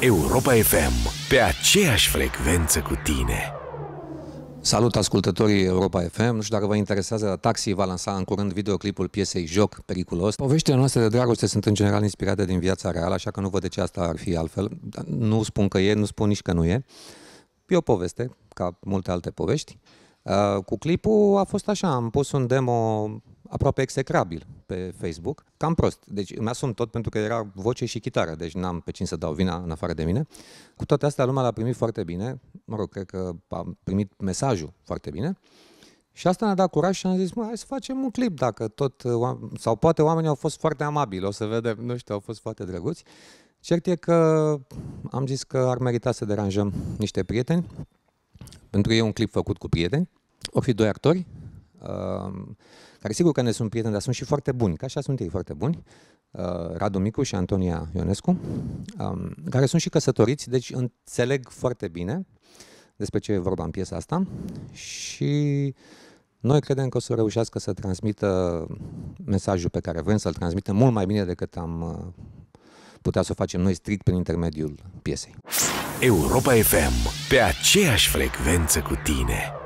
Europa FM, pe aceeași frecvență cu tine. Salut ascultătorii Europa FM, nu știu dacă vă interesează, Taxi va lansa în curând videoclipul piesei Joc Periculos. Poveștile noastre de dragoste sunt în general inspirate din viața reală, așa că nu văd de ce asta ar fi altfel. Nu spun că e, nu spun nici că nu e. E o poveste, ca multe alte povești. Uh, cu clipul a fost așa, am pus un demo aproape execrabil pe Facebook, cam prost. Deci îmi asum tot pentru că era voce și chitară, deci n-am pe cine să dau vina în afară de mine. Cu toate astea, lumea l-a primit foarte bine, mă rog, cred că a primit mesajul foarte bine. Și asta ne-a dat curaj și am zis, mă, hai să facem un clip dacă tot, sau poate oamenii au fost foarte amabili, o să vedem, nu știu, au fost foarte drăguți. Cert e că am zis că ar merita să deranjăm niște prieteni, pentru că e un clip făcut cu prieteni. O fi doi actori, uh, care sigur că ne sunt prieteni, dar sunt și foarte buni, ca așa sunt ei foarte buni, uh, Radu Micu și Antonia Ionescu, um, care sunt și căsătoriți, deci înțeleg foarte bine despre ce e vorba în piesa asta și noi credem că o să reușească să transmită mesajul pe care vrem să-l transmită mult mai bine decât am uh, putea să o facem noi strict prin intermediul piesei. Europa FM, pe aceeași frecvență cu tine.